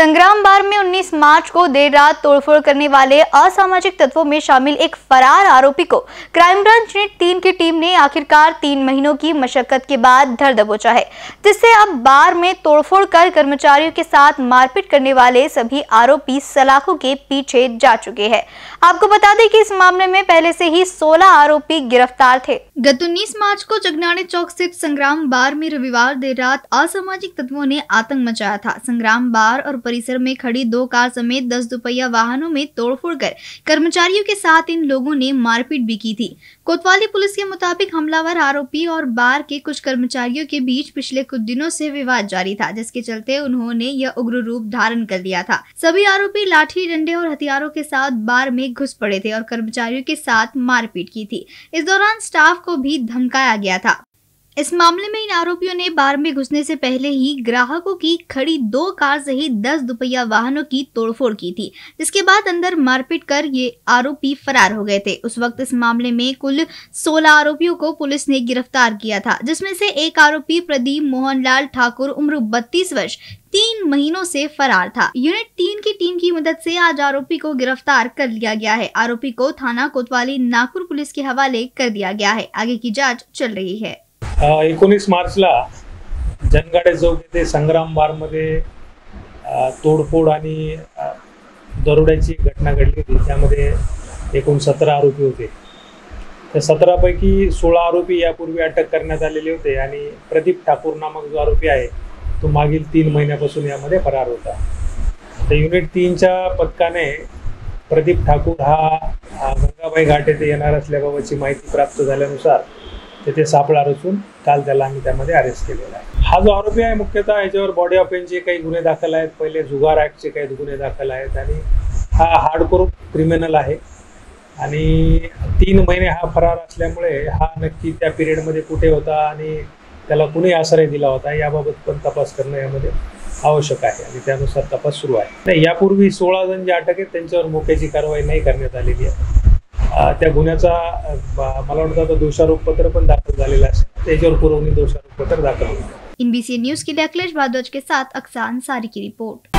संग्राम बार में 19 मार्च को देर रात तोड़फोड़ करने वाले असामाजिक तत्वों में शामिल एक फरार आरोपी को क्राइम ब्रांच यूनिट तीन की टीम ने आखिरकार तीन महीनों की मशक्कत के बाद धर दबोचा है, जिससे अब बार में तोड़फोड़ कर कर्मचारियों के साथ मारपीट करने वाले सभी आरोपी सलाखों के पीछे जा चुके हैं। आपको बता दें कि इस मामले में पहले से ही 16 आरोपी गिरफ़्तार थे। गत उन्नीस मार्च को जगनाड़े चौक स्थित संग्राम बार में रविवार देर रात असामाजिक तत्वों ने आतंक मचाया था। संग्राम बार और परिसर में खड़ी दो कार समेत दस दुपहिया वाहनों में तोड़फोड़ कर कर्मचारियों के साथ इन लोगों ने मारपीट भी की थी। कोतवाली पुलिस के मुताबिक हमलावर आरोपी और बार के कुछ कर्मचारियों के बीच पिछले कुछ दिनों से विवाद जारी था, जिसके चलते उन्होंने यह उग्र रूप धारण कर लिया था। सभी आरोपी लाठी, डंडे और हथियारों के साथ बार में घुस पड़े थे और कर्मचारियों के साथ मारपीट की थी। इस दौरान स्टाफ को भी धमकाया गया था। इस मामले में इन आरोपियों ने बार में घुसने से पहले ही ग्राहकों की खड़ी दो कार सहित दस दुपहिया वाहनों की तोड़फोड़ की थी, जिसके बाद अंदर मारपीट कर ये आरोपी फरार हो गए थे। उस वक्त इस मामले में कुल 16 आरोपियों को पुलिस ने गिरफ़्तार किया था, जिसमें से एक आरोपी प्रदीप मोहनलाल ठाकुर, उम्र बत्तीस वर्ष, तीन महीनों से फरार था। यूनिट तीन की टीम की मदद से आज आरोपी को गिरफ़्तार कर लिया गया है। आरोपी को थाना कोतवाली नागपुर पुलिस के हवाले कर दिया गया है। आगे की जाँच चल रही है। एकोणीस मार्चला जनगाडे चौक येथे संग्राम बारमध्ये तोडफोड आणि दरोड्याची घटना घडली होती. त्यामध्ये एकूण सतरा आरोपी होते. त्या सतरापैकी सोळा आरोपी यापूर्वी अटक करण्यात आलेले होते आणि प्रदीप ठाकूर नामक जो आरोपी आहे तो मागील तीन महिन्यापासून यामध्ये फरार होता. तर युनिट तीनच्या पथकाने प्रदीप ठाकूर हा गंगाबाई घाट येथे येणार असल्याबाबतची माहिती प्राप्त झाल्यानुसार तिथे सापळा रचून काल त्याला आम्ही त्यामध्ये अरेस्ट केलेला आहे. हा जो आरोपी आहे मुख्यतः याच्यावर बॉडी ऑफेन्सचे काही गुन्हे दाखल आहेत. पहिले जुगार ॲक्टचे काही गुन्हे दाखल आहेत आणि हा हार्डकोर क्रिमिनल आहे. आणि तीन महिने हा फरार असल्यामुळे हा नक्की त्या पिरियडमध्ये कुठे होता आणि त्याला कुणी आश्रय दिला होता याबाबत पण तपास करणं यामध्ये आवश्यक आहे आणि त्यानुसार तपास सुरू आहे. नाही यापूर्वी सोळा जण जे अटक आहेत त्यांच्यावर मोक्याची कारवाई नाही करण्यात आलेली आहे. त्या गुन्ह्याचा मला वाटतं आता दोषारोपपत्र पण दाखल झालेलं आहे. त्याच्यावर पुरवणी दोषारोपपत्र दाखल होईल. इन न्यूज के लिए अखिलेश भारद्वाज के साथ अक्सान अंसारी की रिपोर्ट.